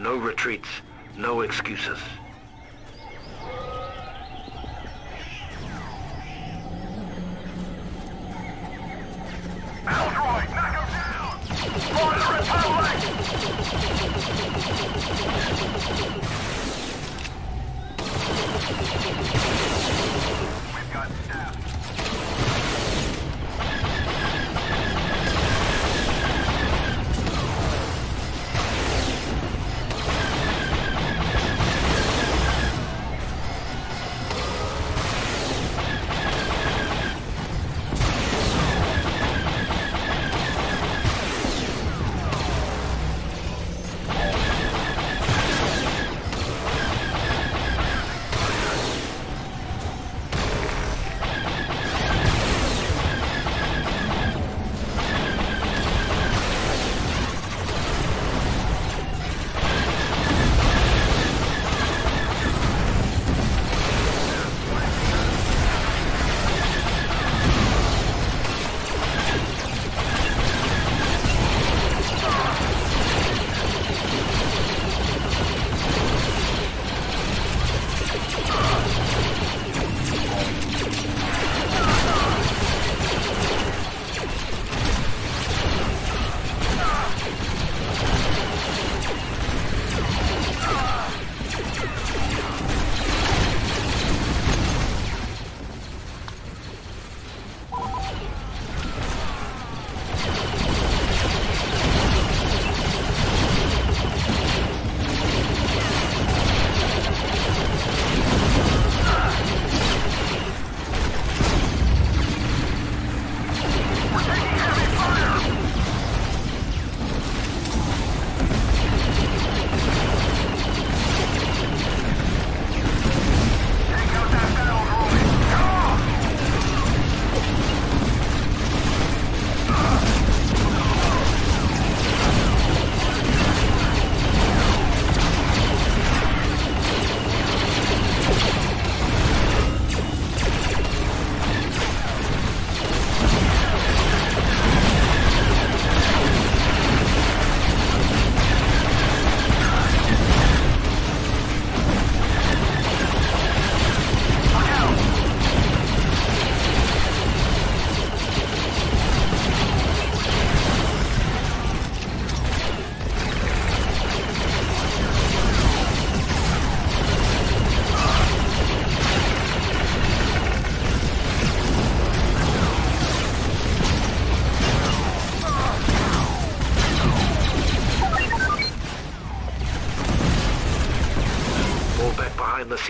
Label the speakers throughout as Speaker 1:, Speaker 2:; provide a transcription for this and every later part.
Speaker 1: No retreats, no excuses.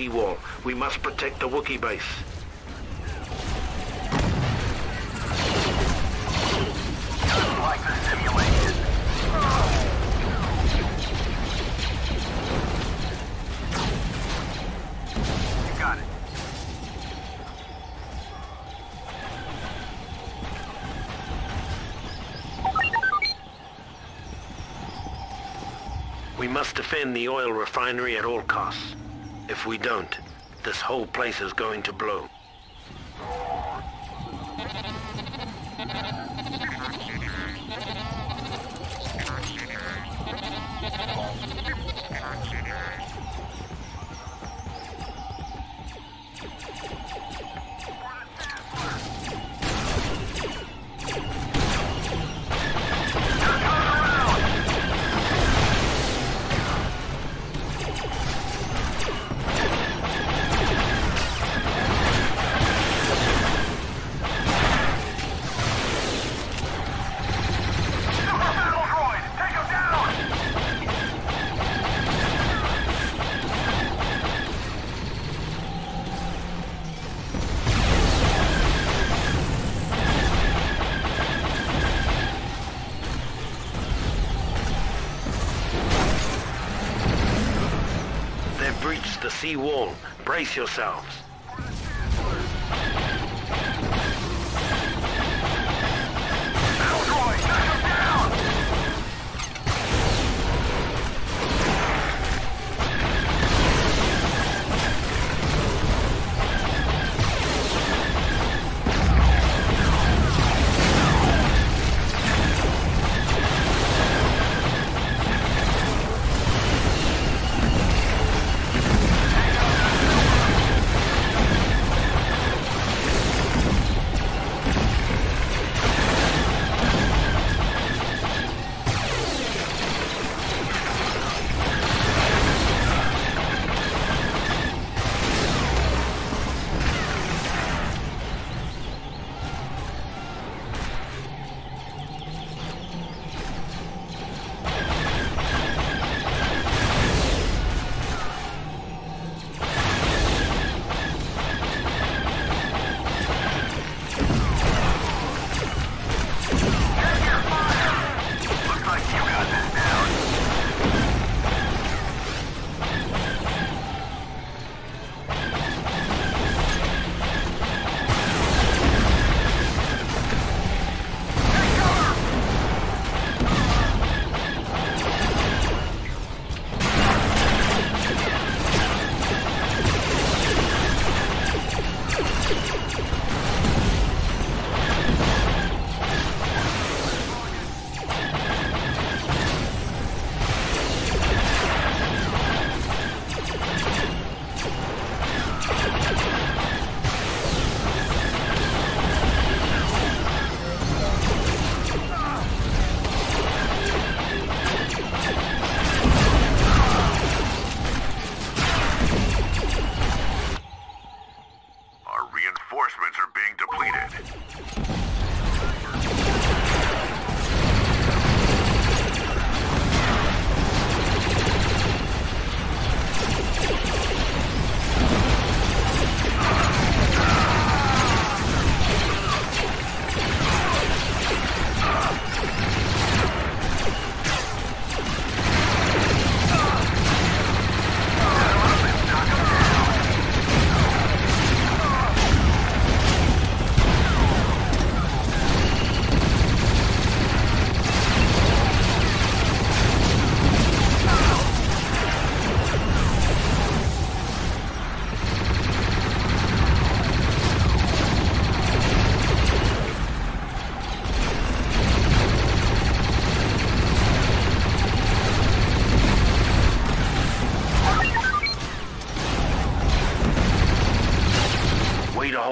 Speaker 1: Seawall. We must protect the Wookiee base. We must defend the oil refinery at all costs. If we don't, this whole place is going to blow. The sea wall. Brace yourselves.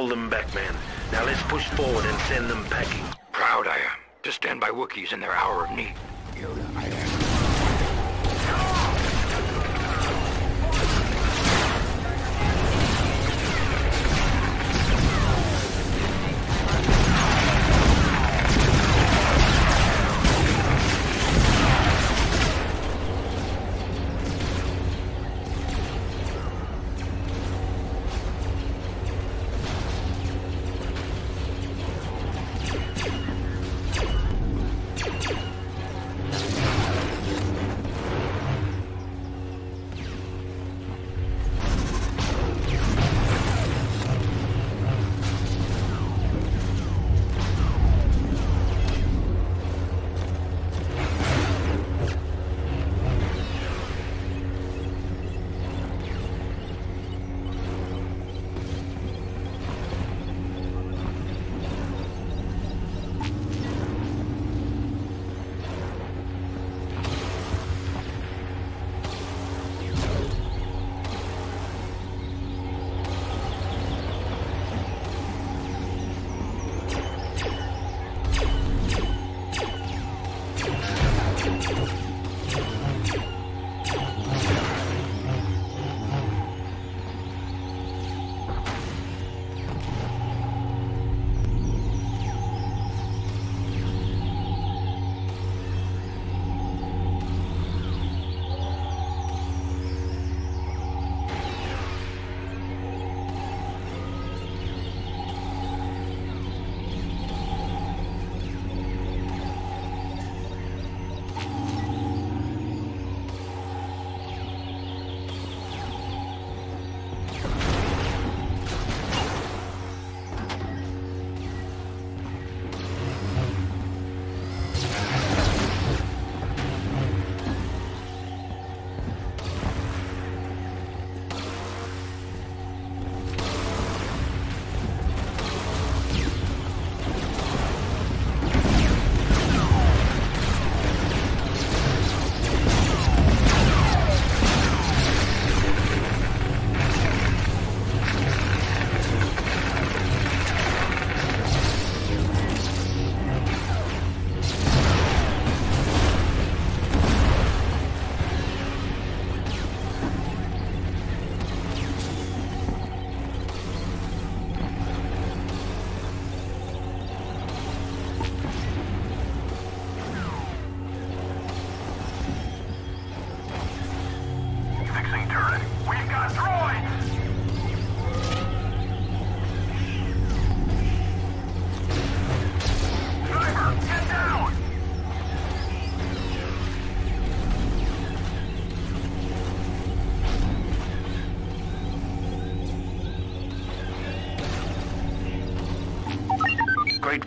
Speaker 1: Hold them back, man. Now let's push forward and send them packing.
Speaker 2: Proud I am to stand by Wookiees in their hour of need.
Speaker 1: you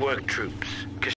Speaker 1: work, troops.